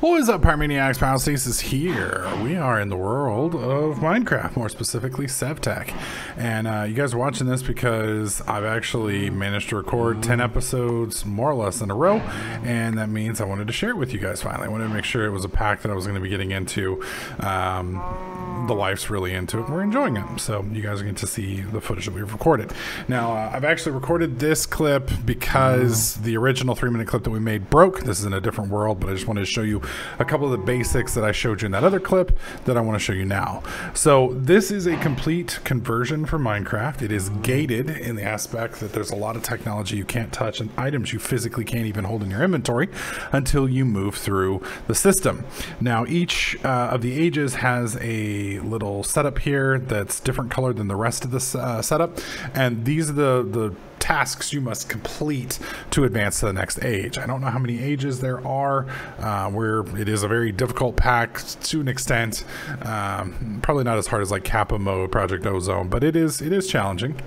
What is up, Pyromaniacs? Pyrostasis here. We are in the world of Minecraft, more specifically SevTech. And uh, you guys are watching this because I've actually managed to record 10 episodes more or less in a row. And that means I wanted to share it with you guys finally. I wanted to make sure it was a pack that I was going to be getting into. Um, the wife's really into it. We're enjoying it. So you guys are going to see the footage that we've recorded. Now, uh, I've actually recorded this clip because the original three minute clip that we made broke. This is in a different world, but I just wanted to show you a couple of the basics that I showed you in that other clip that I want to show you now. So this is a complete conversion for Minecraft. It is gated in the aspect that there's a lot of technology you can't touch and items you physically can't even hold in your inventory until you move through the system. Now each uh, of the ages has a little setup here that's different color than the rest of the uh, setup and these are the the tasks you must complete to advance to the next age. I don't know how many ages there are, uh, where it is a very difficult pack to an extent. Um, probably not as hard as like Kappa mode, Project Ozone, but it is it is challenging.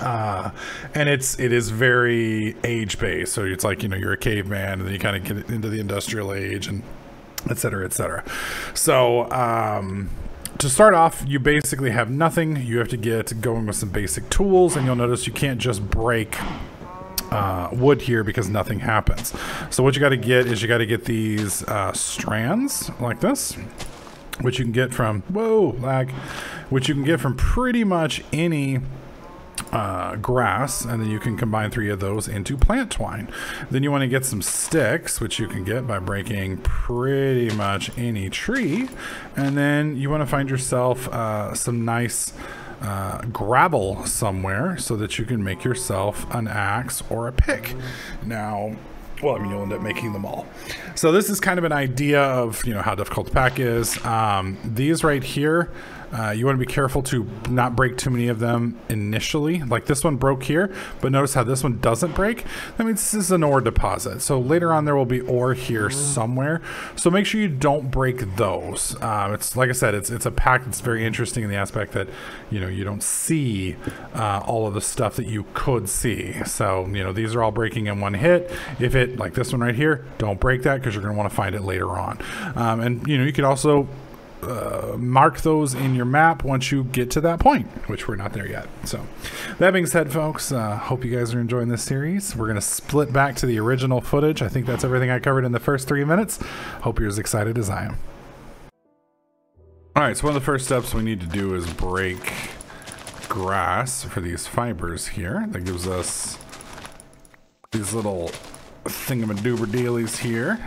Uh, and it's it is very age based. So it's like you know you're a caveman, and then you kind of get into the industrial age and et cetera, et cetera. So um, to start off, you basically have nothing. You have to get going with some basic tools, and you'll notice you can't just break uh, wood here because nothing happens. So what you got to get is you got to get these uh, strands like this, which you can get from, whoa, lag, which you can get from pretty much any uh, grass, and then you can combine three of those into plant twine. Then you want to get some sticks, which you can get by breaking pretty much any tree, and then you want to find yourself uh, some nice uh, gravel somewhere so that you can make yourself an axe or a pick. Now, well, I mean, you'll end up making them all. So this is kind of an idea of you know how difficult the pack is. Um, these right here uh, you want to be careful to not break too many of them initially. Like this one broke here, but notice how this one doesn't break. That means this is an ore deposit. So later on there will be ore here somewhere. So make sure you don't break those. Um, it's like I said, it's it's a pack that's very interesting in the aspect that you know you don't see uh, all of the stuff that you could see. So you know these are all breaking in one hit. If it like this one right here, don't break that because you're going to want to find it later on. Um, and you know you could also uh, mark those in your map once you get to that point, which we're not there yet. So, that being said, folks, uh, hope you guys are enjoying this series. We're going to split back to the original footage. I think that's everything I covered in the first three minutes. Hope you're as excited as I am. All right, so one of the first steps we need to do is break grass for these fibers here. That gives us these little thingamadoober dealies here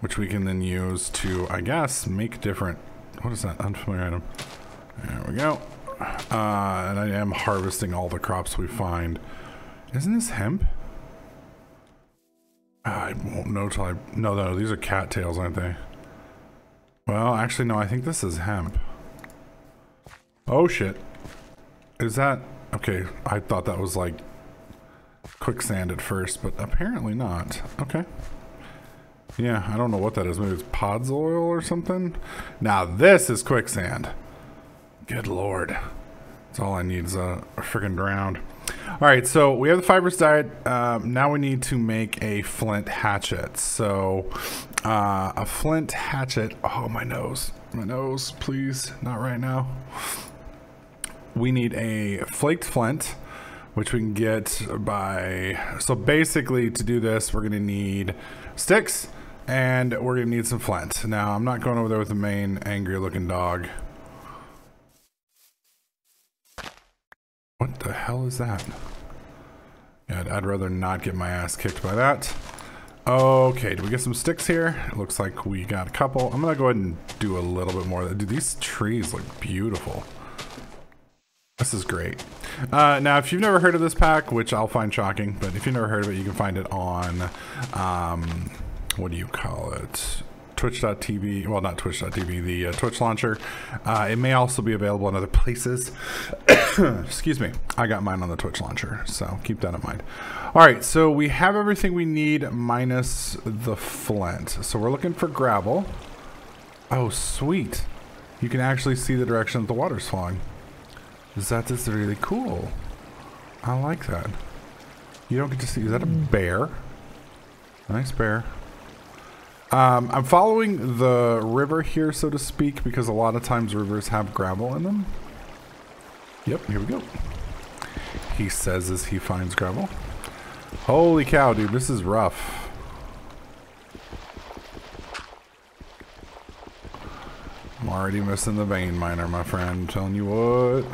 which we can then use to, I guess, make different, what is that, unfamiliar item? There we go. Uh, and I am harvesting all the crops we find. Isn't this hemp? I won't know till I, no, no, these are cattails, aren't they? Well, actually, no, I think this is hemp. Oh, shit. Is that, okay, I thought that was like quicksand at first, but apparently not. Okay. Yeah, I don't know what that is. Maybe it's Pods oil or something? Now this is quicksand. Good lord. That's all I need is a, a freaking drowned. All right, so we have the fibrous diet. Um, now we need to make a flint hatchet. So uh, a flint hatchet. Oh, my nose. My nose, please. Not right now. We need a flaked flint, which we can get by... So basically, to do this, we're going to need sticks, and we're to need some flint. Now, I'm not going over there with the main angry looking dog. What the hell is that? Yeah, I'd, I'd rather not get my ass kicked by that. Okay, do we get some sticks here? It looks like we got a couple. I'm gonna go ahead and do a little bit more. Dude, these trees look beautiful. This is great. Uh, now, if you've never heard of this pack, which I'll find shocking, but if you've never heard of it, you can find it on um, what do you call it? Twitch.tv, well, not Twitch.tv, the uh, Twitch launcher. Uh, it may also be available in other places. Excuse me. I got mine on the Twitch launcher, so keep that in mind. All right, so we have everything we need minus the flint. So we're looking for gravel. Oh, sweet. You can actually see the direction that the water's flowing. That is really cool. I like that. You don't get to see, is that a bear? Nice bear. Um, I'm following the river here, so to speak, because a lot of times rivers have gravel in them. Yep, here we go. He says as he finds gravel. Holy cow, dude, this is rough. I'm already missing the vein miner, my friend. I'm telling you what.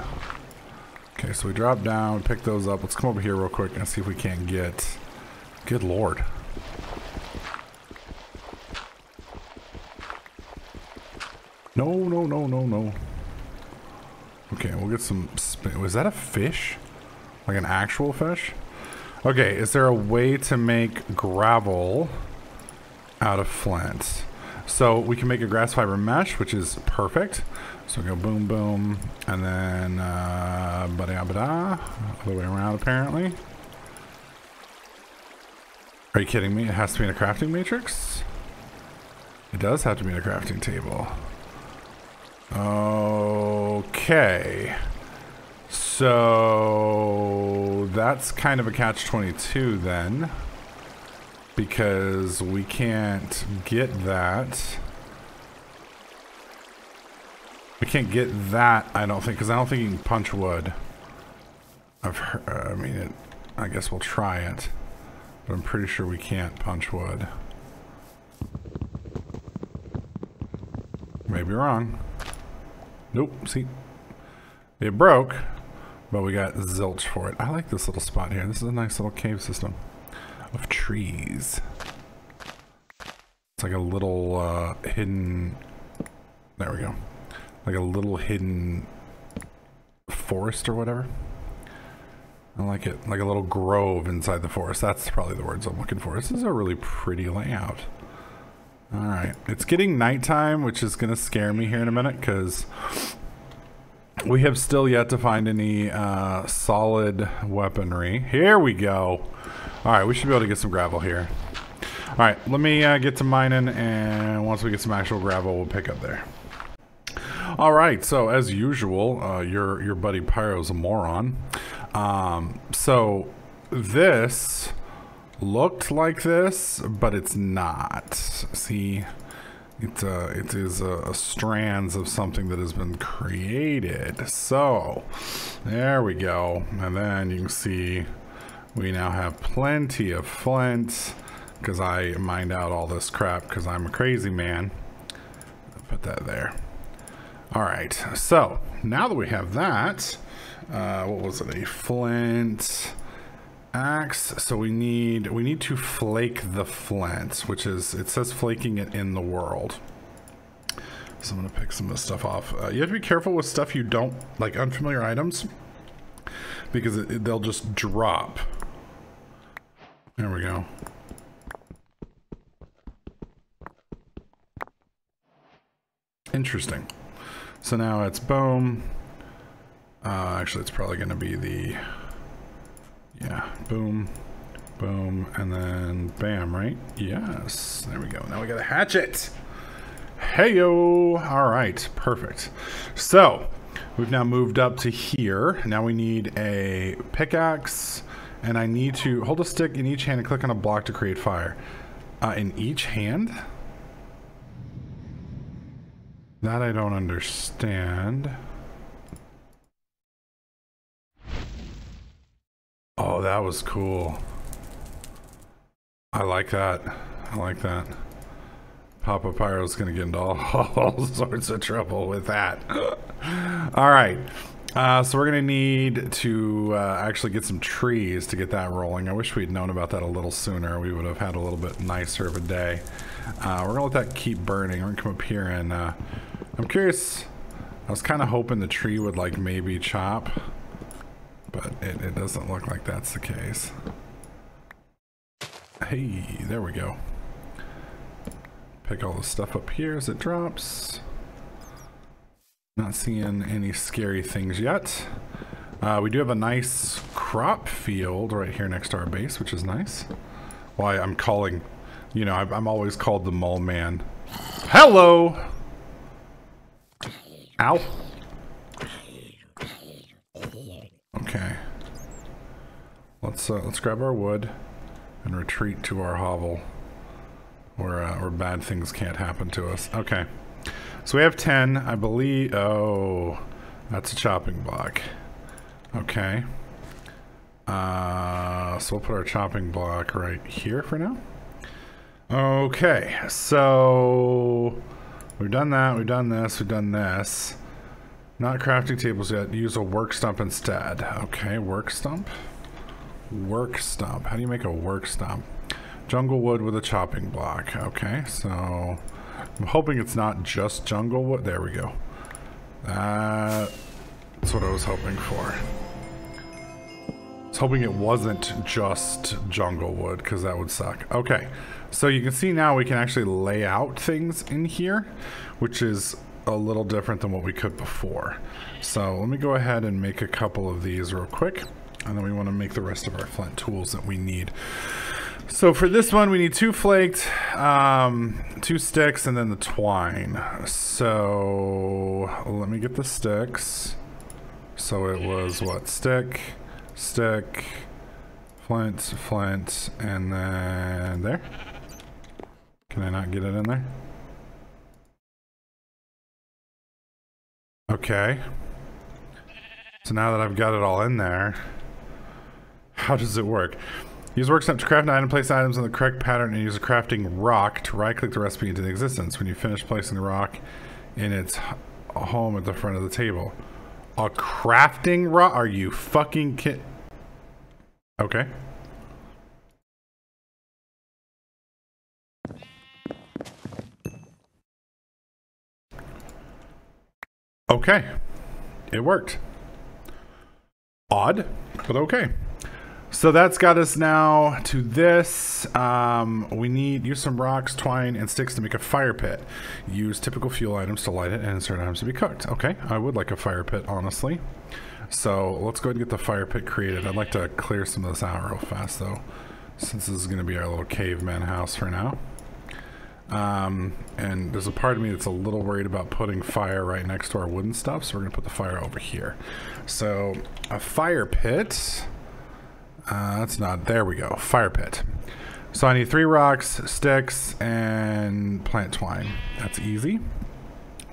Okay, so we drop down, pick those up. Let's come over here real quick and see if we can't get... Good lord. No, no, no. Okay, we'll get some... Was that a fish? Like an actual fish? Okay, is there a way to make gravel out of flint? So we can make a grass fiber mesh, which is perfect. So we go boom, boom, and then uh, bada bada, all the way around apparently. Are you kidding me? It has to be in a crafting matrix? It does have to be in a crafting table. Okay. So that's kind of a catch-22 then. Because we can't get that. We can't get that, I don't think, because I don't think you can punch wood. I've heard, uh, I mean, it, I guess we'll try it. But I'm pretty sure we can't punch wood. Maybe wrong. Nope, see? It broke, but we got zilch for it. I like this little spot here. This is a nice little cave system of trees. It's like a little uh, hidden... There we go. Like a little hidden forest or whatever. I like it. Like a little grove inside the forest. That's probably the words I'm looking for. This is a really pretty layout. Alright. It's getting nighttime, which is going to scare me here in a minute because we have still yet to find any uh, solid weaponry. Here we go. Alright, we should be able to get some gravel here. Alright, let me uh, get to mining and once we get some actual gravel, we'll pick up there. All right, so as usual, uh, your your buddy Pyro's a moron. Um, so this looked like this, but it's not. See, it, uh, it is uh, strands of something that has been created. So there we go. And then you can see we now have plenty of flint because I mined out all this crap because I'm a crazy man. put that there. All right, so now that we have that, uh, what was it? A flint axe. So we need we need to flake the flint, which is it says flaking it in the world. So I'm gonna pick some of this stuff off. Uh, you have to be careful with stuff you don't like unfamiliar items because it, it, they'll just drop. There we go. Interesting. So now it's boom. Uh, actually, it's probably going to be the, yeah, boom, boom, and then bam, right? Yes, there we go. Now we got a hatchet. Heyo! All right, perfect. So we've now moved up to here. Now we need a pickaxe, and I need to hold a stick in each hand and click on a block to create fire. Uh, in each hand? That I don't understand. Oh, that was cool. I like that. I like that. Papa Pyro's gonna get into all, all sorts of trouble with that. all right. Uh, so we're gonna need to uh, actually get some trees to get that rolling. I wish we'd known about that a little sooner. We would have had a little bit nicer of a day. Uh, we're gonna let that keep burning. We're gonna come up here and uh, I'm curious. I was kind of hoping the tree would like maybe chop, but it, it doesn't look like that's the case. Hey, there we go. Pick all the stuff up here as it drops. Not seeing any scary things yet. Uh, we do have a nice crop field right here next to our base, which is nice. Why I'm calling, you know, I'm always called the mole man. Hello! Ow. Okay. Let's uh, let's grab our wood and retreat to our hovel. where, uh, where bad things can't happen to us. Okay. So we have 10, I believe. Oh, that's a chopping block. Okay. Uh, so we'll put our chopping block right here for now. Okay, so we've done that, we've done this, we've done this. Not crafting tables yet. Use a work stump instead. Okay, work stump. Work stump. How do you make a work stump? Jungle wood with a chopping block. Okay, so I'm hoping it's not just jungle wood. There we go. That's what I was hoping for. I was hoping it wasn't just jungle wood because that would suck. Okay, so you can see now we can actually lay out things in here, which is a little different than what we could before. So let me go ahead and make a couple of these real quick. And then we want to make the rest of our flint tools that we need. So for this one, we need two flaked, um, two sticks, and then the twine. So let me get the sticks. So it was what? Stick, stick, flint, flint, and then there. Can I not get it in there? Okay. So now that I've got it all in there, how does it work? Use workshop to craft an item, place items in the correct pattern, and use a crafting rock to right-click the recipe into the existence. When you finish placing the rock in its home at the front of the table. A crafting rock? Are you fucking kid? Okay. Okay. It worked. Odd, but okay. So that's got us now to this. Um, we need use some rocks, twine, and sticks to make a fire pit. Use typical fuel items to light it and insert items to be cooked. Okay, I would like a fire pit, honestly. So let's go ahead and get the fire pit created. I'd like to clear some of this out real fast, though, since this is going to be our little caveman house for now. Um, and there's a part of me that's a little worried about putting fire right next to our wooden stuff, so we're gonna put the fire over here. So a fire pit, uh, that's not, there we go, fire pit. So I need three rocks, sticks, and plant twine. That's easy.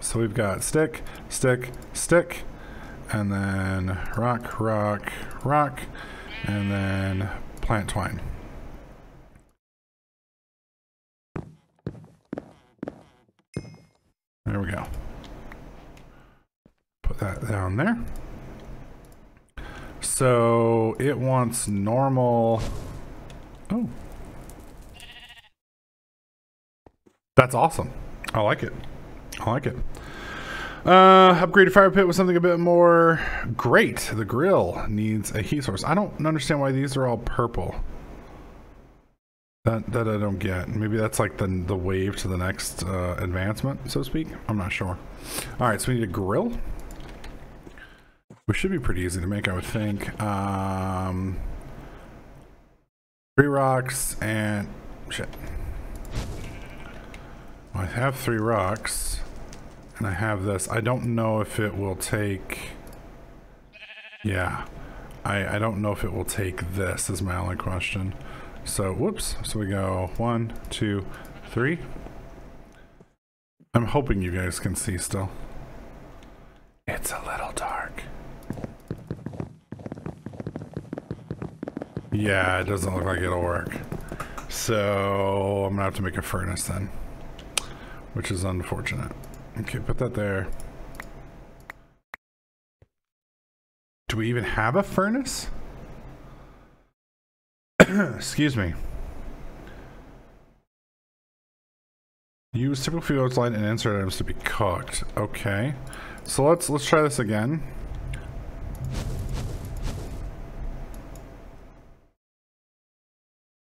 So we've got stick, stick, stick, and then rock, rock, rock, and then plant twine. There we go. Put that down there. So it wants normal. Oh. That's awesome. I like it. I like it. Uh, upgraded fire pit with something a bit more great. The grill needs a heat source. I don't understand why these are all purple. That, that I don't get. Maybe that's like the, the wave to the next uh, advancement, so to speak. I'm not sure. All right, so we need a grill. Which should be pretty easy to make, I would think. Um, three rocks and... Shit. I have three rocks. And I have this. I don't know if it will take... Yeah. I, I don't know if it will take this is my only question. So, whoops. So we go one, two, three. I'm hoping you guys can see still. It's a little Yeah, it doesn't look like it'll work. So I'm gonna have to make a furnace then, which is unfortunate. Okay, put that there. Do we even have a furnace? Excuse me. Use typical fuel line and insert items to be cooked. Okay. So let's let's try this again.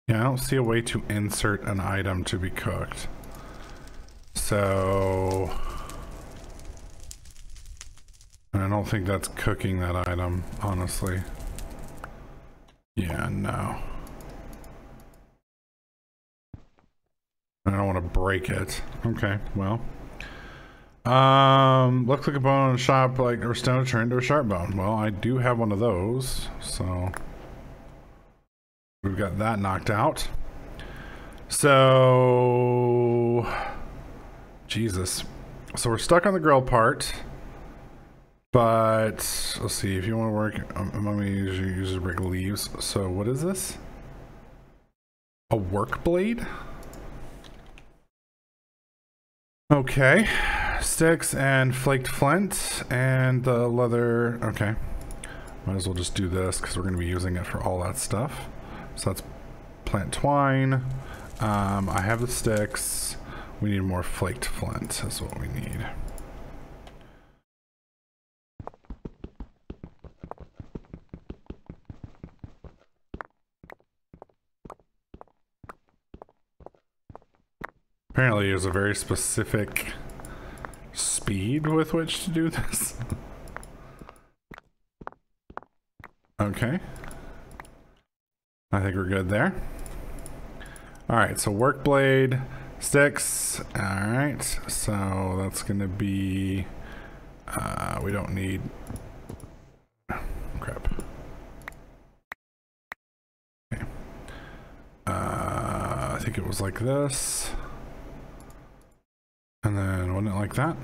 Yeah, I don't see a way to insert an item to be cooked. So I don't think that's cooking that item, honestly. Yeah, no. I don't want to break it. Okay, well. Um, looks like a bone shop, like or stone turned into a sharp bone. Well, I do have one of those, so we've got that knocked out. So, Jesus. So we're stuck on the grill part. But let's see if you want to work um, among me, usually uses break leaves. So what is this? A work blade? Okay, sticks and flaked flint and the leather. Okay, might as well just do this because we're going to be using it for all that stuff. So that's plant twine. Um, I have the sticks. We need more flaked flint. That's what we need. Apparently there's a very specific speed with which to do this. okay. I think we're good there. Alright, so work blade, sticks. Alright, so that's to be... Uh, we don't need... Crap. Okay. Uh, I think it was like this. And then wasn't it like that?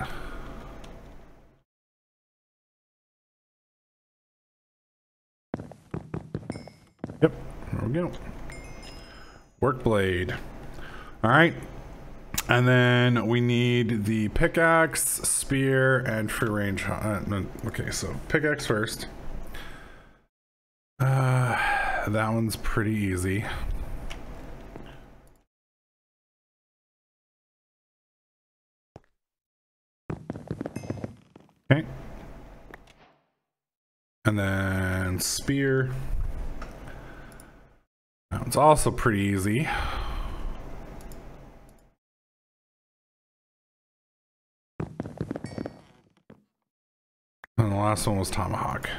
We go. Work blade. All right. And then we need the pickaxe, spear, and free range. Uh, okay, so pickaxe first. Uh, that one's pretty easy. Okay. And then spear. One's also pretty easy. And the last one was tomahawk.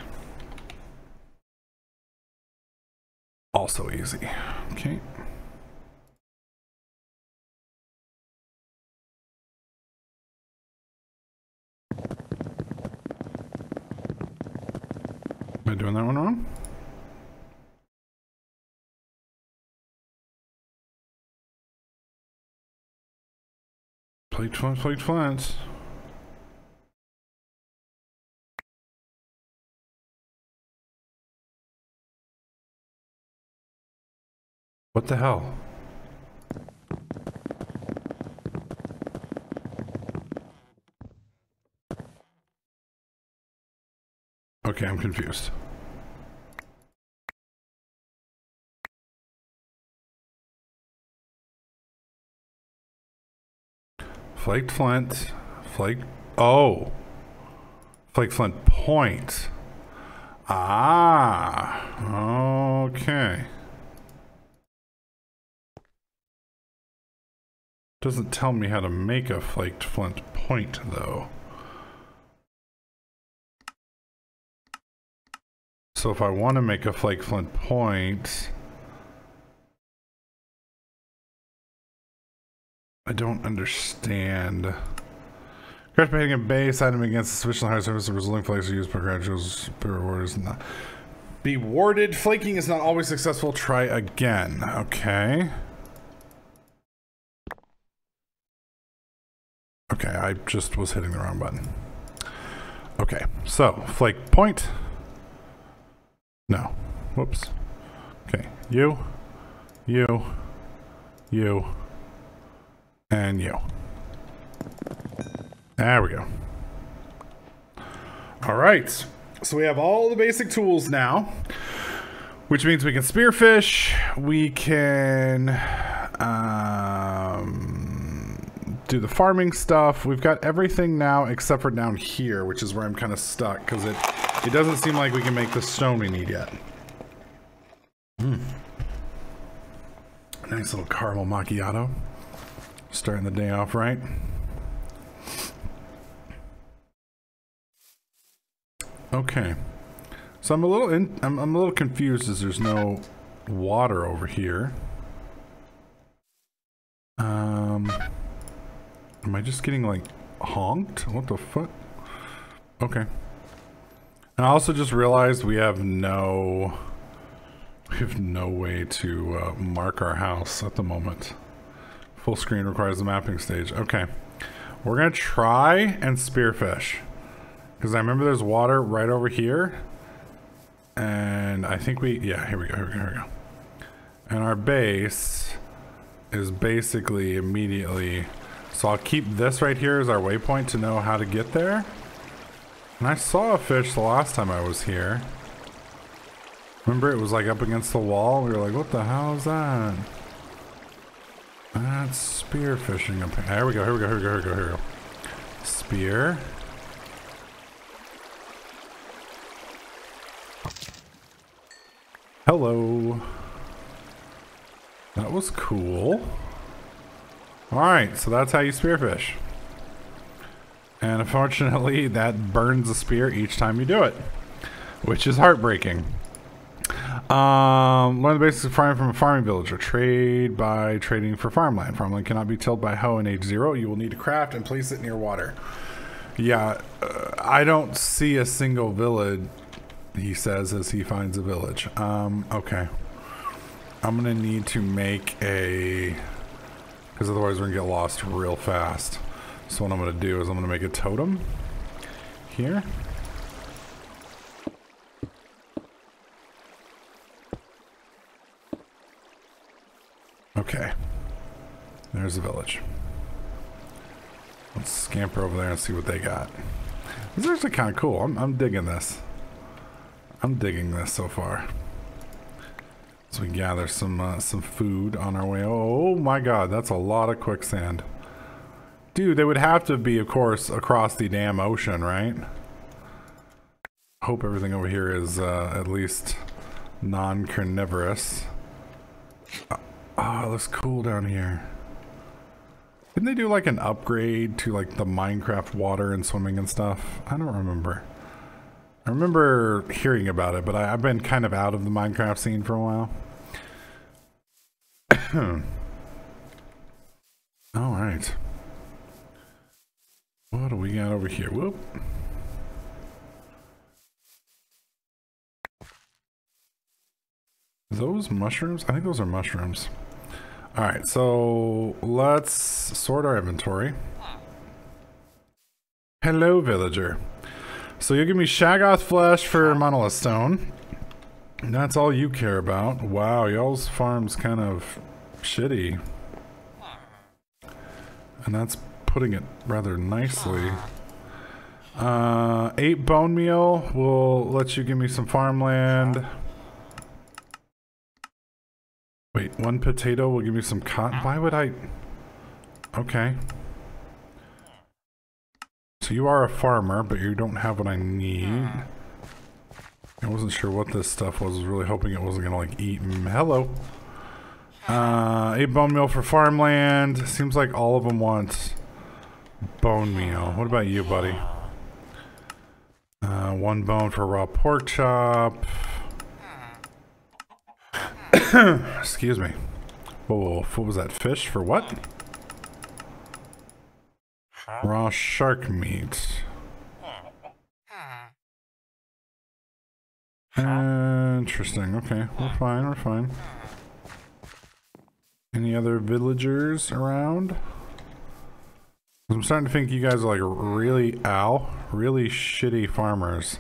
Also easy. Okay. Am I doing that one wrong? Plate flint, plate flint. What the hell? Okay, I'm confused. Flaked flint, flake, oh. Flake flint point. Ah, okay. Doesn't tell me how to make a flaked flint point though. So if I want to make a flake flint point, I don't understand. Crash by hitting a base item against the sufficiently high surface, the resulting flakes are used per graduals, per reward not. Be warded. Flaking is not always successful. Try again. Okay. Okay, I just was hitting the wrong button. Okay, so flake point. No. Whoops. Okay. You, you, you, and you. There we go. All right. So we have all the basic tools now, which means we can spearfish, we can um, do the farming stuff. We've got everything now except for down here, which is where I'm kind of stuck because it it doesn't seem like we can make the stone we need yet. Mm. Nice little caramel macchiato. Starting the day off right. Okay. So I'm a little in, I'm, I'm a little confused as there's no water over here. Um, am I just getting like honked? What the fuck? Okay. And I also just realized we have no, we have no way to uh, mark our house at the moment. Full screen requires the mapping stage. Okay. We're going to try and spearfish. Because I remember there's water right over here. And I think we... Yeah, here we go, here we go, here we go. And our base is basically immediately... So I'll keep this right here as our waypoint to know how to get there. And I saw a fish the last time I was here. Remember it was like up against the wall? We were like, what the hell is that? That's spear fishing up here. We go, here we go, here we go, here we go, here we go. Spear. Hello. That was cool. Alright, so that's how you spearfish. And unfortunately, that burns the spear each time you do it, which is heartbreaking. Um, learn the basics of farming from a farming villager. Trade by trading for farmland. Farmland cannot be tilled by hoe in age zero. You will need to craft and place it near water. Yeah, uh, I don't see a single village, he says as he finds a village. Um, okay. I'm going to need to make a... Because otherwise we're going to get lost real fast. So what I'm going to do is I'm going to make a totem here. Okay. There's the village. Let's scamper over there and see what they got. This is actually kind of cool. I'm, I'm digging this. I'm digging this so far. So we gather some uh, some food on our way. Oh, oh my god, that's a lot of quicksand. Dude, they would have to be, of course, across the damn ocean, right? Hope everything over here is uh, at least non-carnivorous. Uh, Oh, it looks cool down here. Didn't they do like an upgrade to like the Minecraft water and swimming and stuff? I don't remember. I remember hearing about it, but I, have been kind of out of the Minecraft scene for a while. All right. What do we got over here? Whoop. Those mushrooms? I think those are mushrooms. All right, so let's sort our inventory. Hello, villager. So you give me Shoggoth flesh for monolith stone. That's all you care about. Wow, y'all's farm's kind of shitty. And that's putting it rather nicely. Uh, eight bone meal will let you give me some farmland. Wait, one potato will give me some cotton? Why would I... Okay. So you are a farmer, but you don't have what I need. I wasn't sure what this stuff was. I was really hoping it wasn't going to, like, eat. Hello. Uh, eight bone meal for farmland. Seems like all of them want bone meal. What about you, buddy? Uh, one bone for raw pork chop. Excuse me. Whoa, what was that? Fish for what? Raw shark meat. Interesting. Okay, we're fine, we're fine. Any other villagers around? I'm starting to think you guys are like really, ow, really shitty farmers.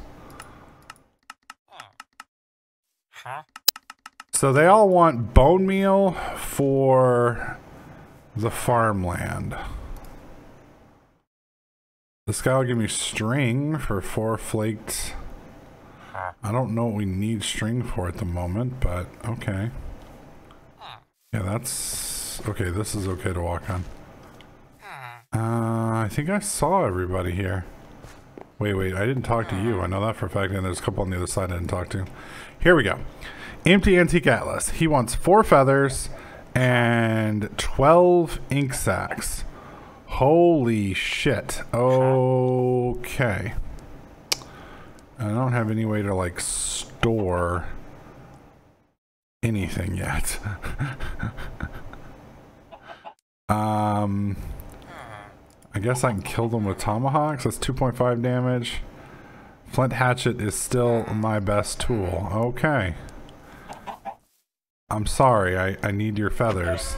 So they all want bone meal for the farmland. This guy will give me string for four flaked. I don't know what we need string for at the moment, but okay. Yeah, that's... Okay, this is okay to walk on. Uh, I think I saw everybody here. Wait, wait, I didn't talk to you. I know that for a fact, and there's a couple on the other side I didn't talk to. Here we go. Empty Antique Atlas. He wants four feathers and 12 ink sacks. Holy shit. Okay. I don't have any way to like store anything yet. um, I guess I can kill them with tomahawks. That's 2.5 damage. Flint hatchet is still my best tool. Okay. I'm sorry, I, I need your feathers.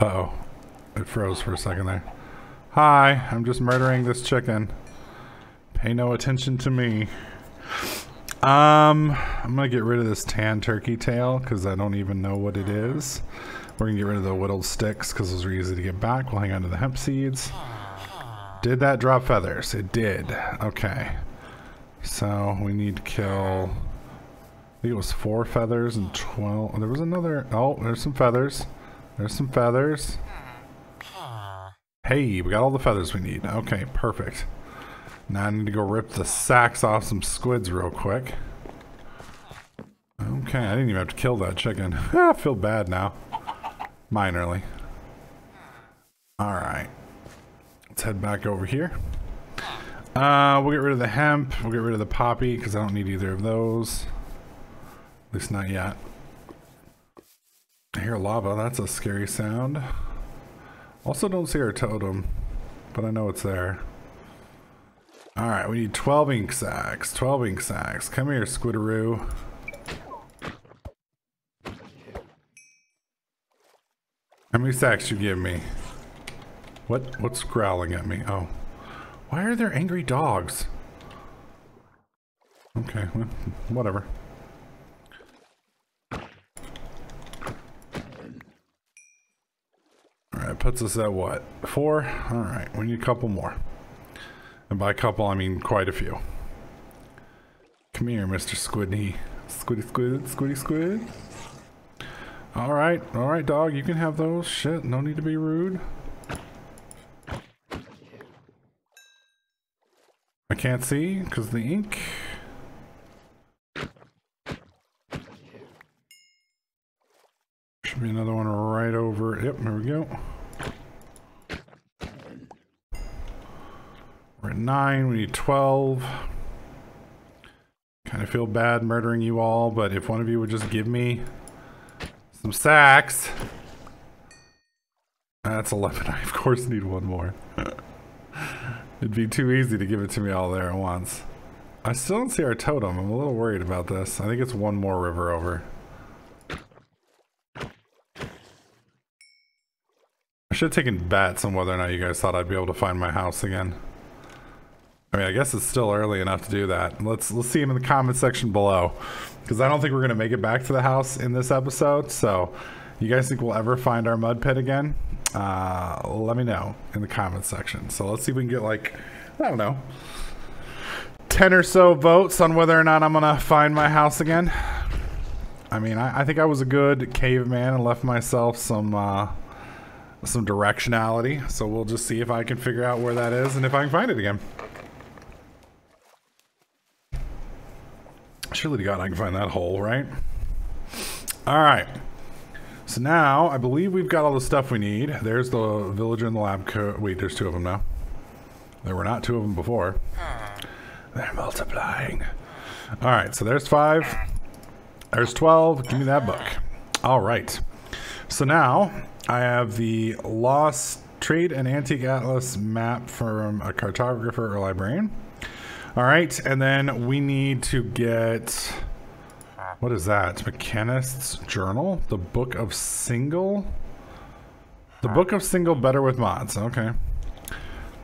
Uh oh It froze for a second there. Hi, I'm just murdering this chicken. Pay no attention to me. Um, I'm gonna get rid of this tan turkey tail because I don't even know what it is. We're gonna get rid of the whittled sticks because those are easy to get back. We'll hang on to the hemp seeds. Did that drop feathers? It did. Okay. So we need to kill. I think it was four feathers and 12. There was another. Oh, there's some feathers. There's some feathers. Hey, we got all the feathers we need. Okay, perfect. Now I need to go rip the sacks off some squids real quick. Okay, I didn't even have to kill that chicken. I feel bad now. Minorly. Alright. Let's head back over here. Uh, we'll get rid of the hemp. We'll get rid of the poppy because I don't need either of those. At least not yet. I hear lava. That's a scary sound. Also don't see our totem, but I know it's there. Alright, we need 12 ink sacks. 12 ink sacks. Come here, Squidaroo. How many sacks you give me? What? What's growling at me? Oh. Why are there angry dogs? Okay, well, whatever. Alright, puts us at what? Four? Alright, we need a couple more. And by a couple, I mean quite a few. Come here, Mr. Squidney. Squiddy squid, squiddy squid. Alright, alright, dog, you can have those. Shit, no need to be rude. Can't see because the ink. Should be another one right over. Yep, there we go. We're at nine. We need 12. Kind of feel bad murdering you all, but if one of you would just give me some sacks. That's 11. I, of course, need one more. It'd be too easy to give it to me all there at once. I still don't see our totem. I'm a little worried about this. I think it's one more river over. I should have taken bets on whether or not you guys thought I'd be able to find my house again. I mean, I guess it's still early enough to do that. Let's let's see him in the comment section below, because I don't think we're gonna make it back to the house in this episode. So, you guys think we'll ever find our mud pit again? Uh, let me know in the comments section. So let's see if we can get like I don't know, ten or so votes on whether or not I'm gonna find my house again. I mean, I, I think I was a good caveman and left myself some uh, some directionality. So we'll just see if I can figure out where that is and if I can find it again. Surely to God I can find that hole, right? All right. So now I believe we've got all the stuff we need. There's the villager in the lab coat. Wait, there's two of them now. There were not two of them before. They're multiplying. All right, so there's five. There's 12. Give me that book. All right. So now I have the Lost Trade and Antique Atlas map from a cartographer or librarian. All right, and then we need to get what is that? Mechanist's Journal, the Book of Single, the Book of Single Better with Mods. Okay,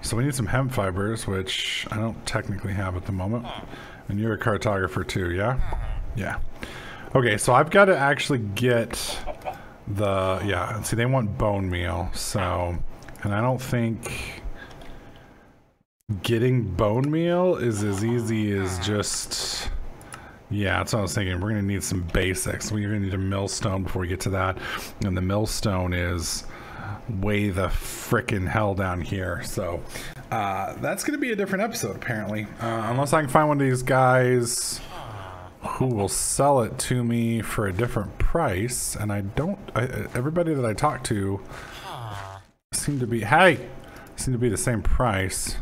so we need some hemp fibers, which I don't technically have at the moment. And you're a cartographer too, yeah? Yeah. Okay, so I've got to actually get the yeah. See, they want bone meal, so and I don't think getting bone meal is as easy as just yeah that's what i was thinking. We're gonna need some basics. We're gonna need a millstone before we get to that. And the millstone is way the frickin' hell down here. So uh, that's gonna be a different episode apparently. Uh, unless i can find one of these guys who will sell it to me for a different price. And i don't I, everybody that i talk to seem to be hey seem to be the same price.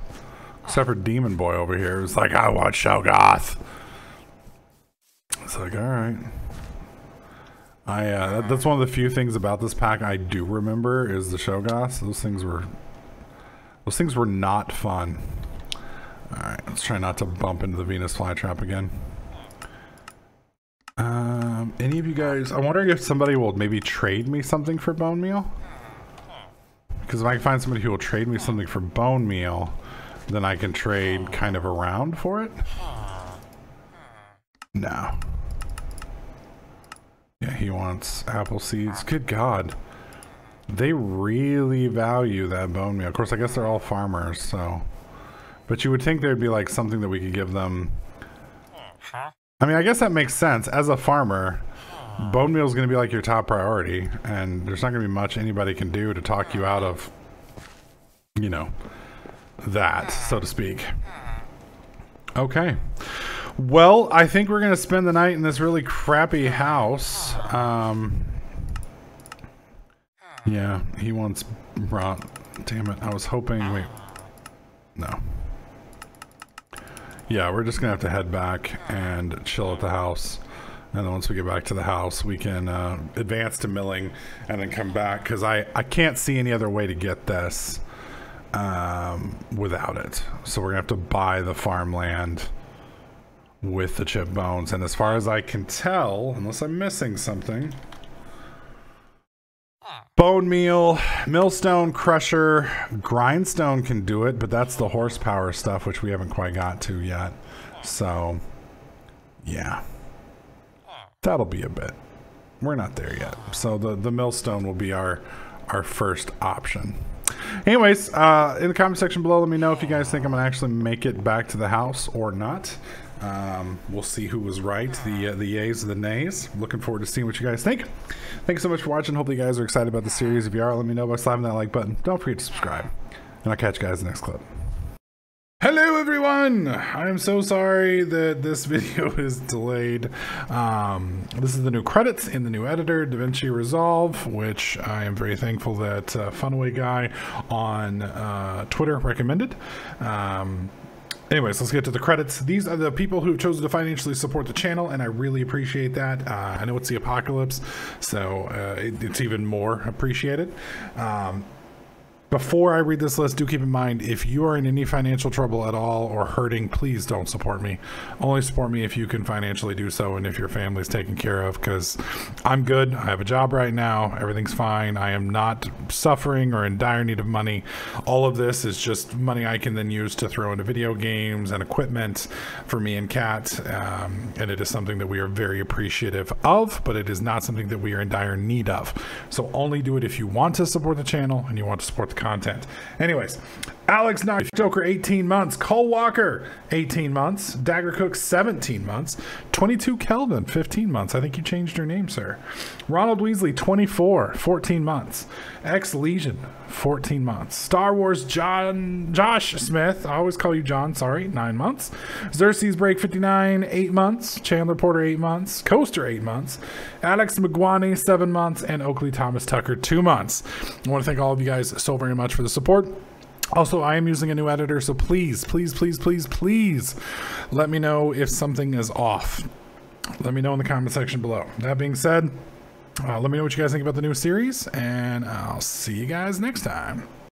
Except for Demon Boy over here, who's like, I want Shoggoth. It's like, all right. I uh, that, that's one of the few things about this pack I do remember is the Shoggoths. Those things were those things were not fun. All right, let's try not to bump into the Venus flytrap again. Um, any of you guys? I'm wondering if somebody will maybe trade me something for bone meal. Because if I can find somebody who will trade me something for bone meal, then I can trade kind of around for it. No. Yeah, he wants apple seeds. Good God. They really value that bone meal. Of course, I guess they're all farmers, so. But you would think there'd be like something that we could give them. I mean, I guess that makes sense. As a farmer, bone meal is going to be like your top priority, and there's not going to be much anybody can do to talk you out of, you know, that, so to speak. Okay. Well, I think we're going to spend the night in this really crappy house. Um, yeah, he wants rot. Damn it. I was hoping. Wait. No. Yeah, we're just going to have to head back and chill at the house. And then once we get back to the house, we can uh, advance to milling and then come back because I, I can't see any other way to get this um, without it. So we're going to have to buy the farmland with the chip bones. And as far as I can tell, unless I'm missing something, bone meal, millstone, crusher, grindstone can do it, but that's the horsepower stuff, which we haven't quite got to yet. So, yeah, that'll be a bit. We're not there yet. So the, the millstone will be our, our first option. Anyways, uh, in the comment section below, let me know if you guys think I'm going to actually make it back to the house or not. Um, we'll see who was right, the uh, the yays and the nays. Looking forward to seeing what you guys think. Thanks so much for watching. Hopefully you guys are excited about the series. If you are, let me know by slapping that like button. Don't forget to subscribe. And I'll catch you guys next clip. Hello everyone! I am so sorry that this video is delayed. Um, this is the new credits in the new editor, DaVinci Resolve, which I am very thankful that uh, Funaway guy on uh, Twitter recommended. Um, Anyways, let's get to the credits. These are the people who have chosen to financially support the channel, and I really appreciate that. Uh, I know it's the apocalypse, so uh, it, it's even more appreciated. Um, before I read this list, do keep in mind if you are in any financial trouble at all or hurting, please don't support me. Only support me if you can financially do so and if your family's taken care of because I'm good. I have a job right now. Everything's fine. I am not suffering or in dire need of money. All of this is just money I can then use to throw into video games and equipment for me and Kat. Um, and it is something that we are very appreciative of, but it is not something that we are in dire need of. So only do it if you want to support the channel and you want to support the content. Anyways, Alex Knight, Joker 18 months, Cole Walker 18 months, Dagger Cook 17 months, 22 Kelvin 15 months. I think you changed your name, sir. Ronald Weasley 24 14 months, X Legion 14 months, Star Wars John Josh Smith. I always call you John. Sorry, nine months. Xerxes Break 59 eight months, Chandler Porter eight months, Coaster eight months, Alex McGuani seven months, and Oakley Thomas Tucker two months. I want to thank all of you guys so very much for the support. Also, I am using a new editor, so please, please, please, please, please let me know if something is off. Let me know in the comment section below. That being said, uh, let me know what you guys think about the new series, and I'll see you guys next time.